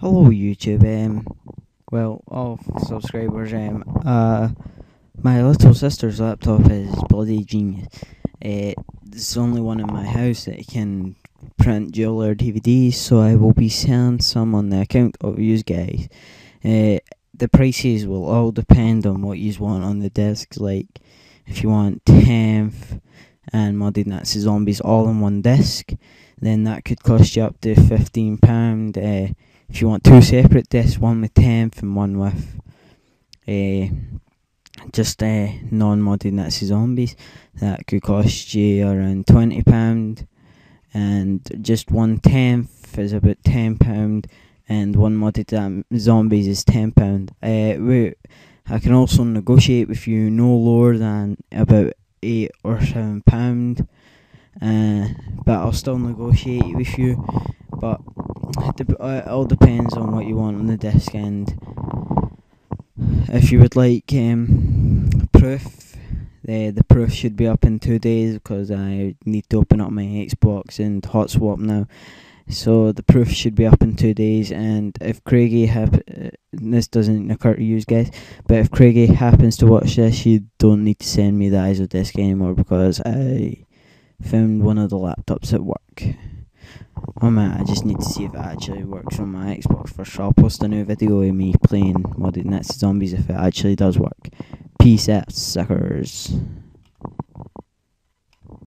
Hello YouTube, um, well, all subscribers, um, uh, my little sister's laptop is bloody genius. It's the only one in my house that can print dual layer DVDs, so I will be selling some on the account of you guys. Uh, the prices will all depend on what you want on the discs, like if you want 10th and Modded Nazi Zombies all in one disc, then that could cost you up to £15. Uh, if you want two separate discs, one with 10th and one with uh, just uh, non-modded Nazi zombies, that could cost you around £20 and just one tenth is about £10 and one modded um, zombies is £10. Uh, we, I can also negotiate with you no lower than about 8 or £7 uh, but I'll still negotiate with you it, it all depends on what you want on the disc and if you would like um, proof the the proof should be up in two days because I need to open up my Xbox and hot swap now. So the proof should be up in two days and if Craigie hap- uh, this doesn't occur to you guys but if Craigie happens to watch this you don't need to send me the ISO disc anymore because I found one of the laptops at work Oh uh, man, I just need to see if it actually works on my Xbox first. I'll post a new video of me playing Modded Nazi Zombies if it actually does work. Peace out, suckers.